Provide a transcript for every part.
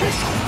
This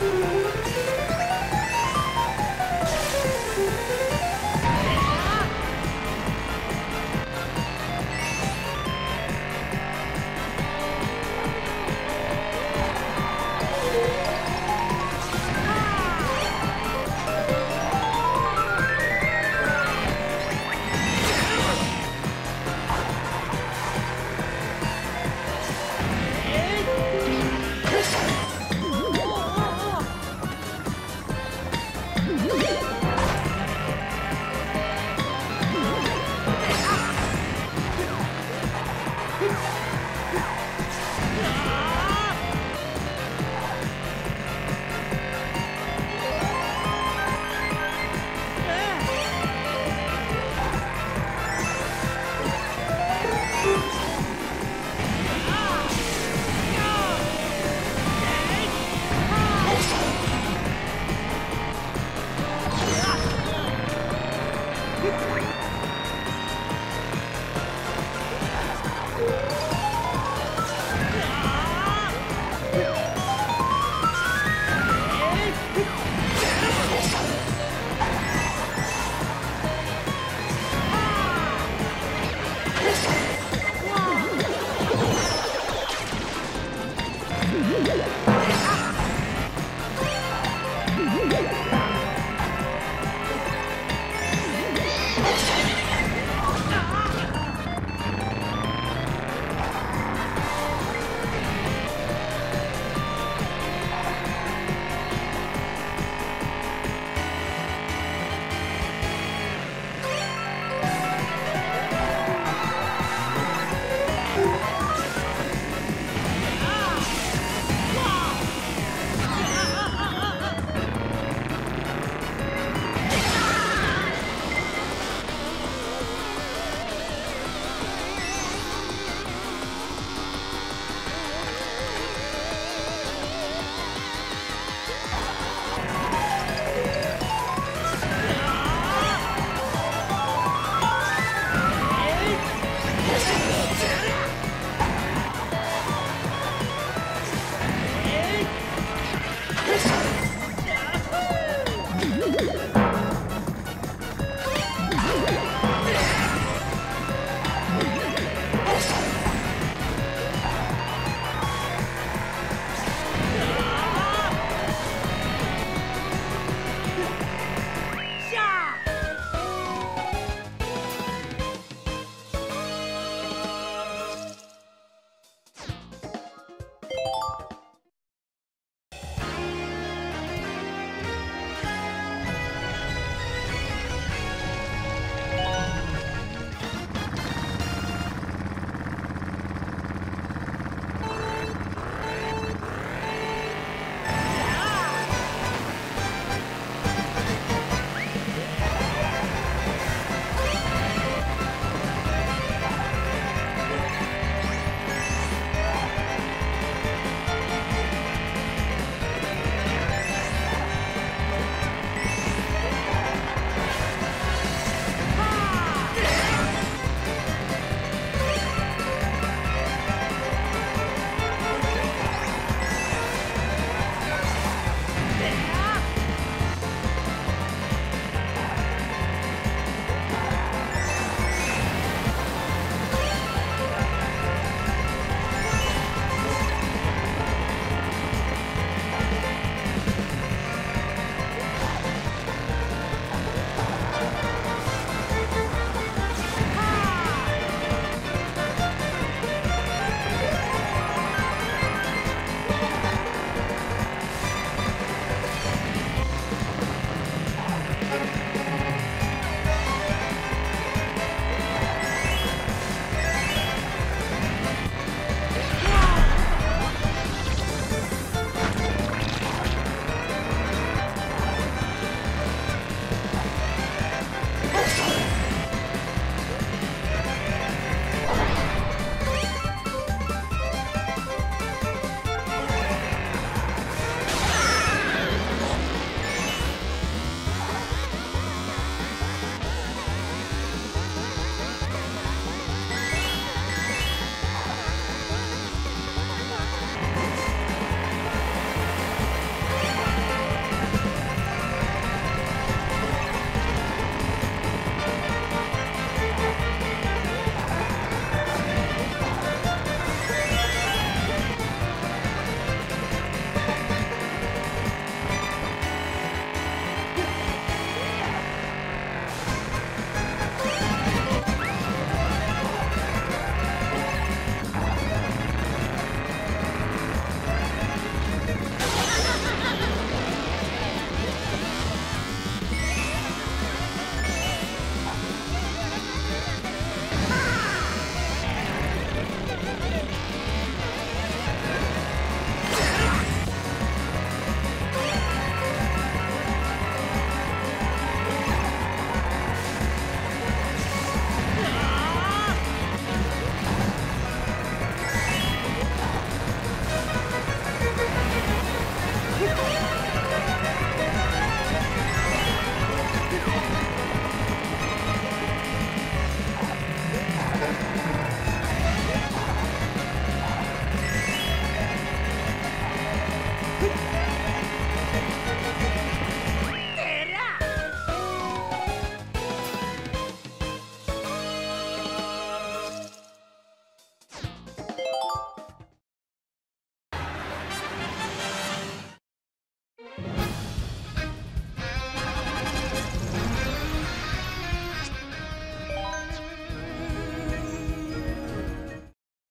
Bye. 그...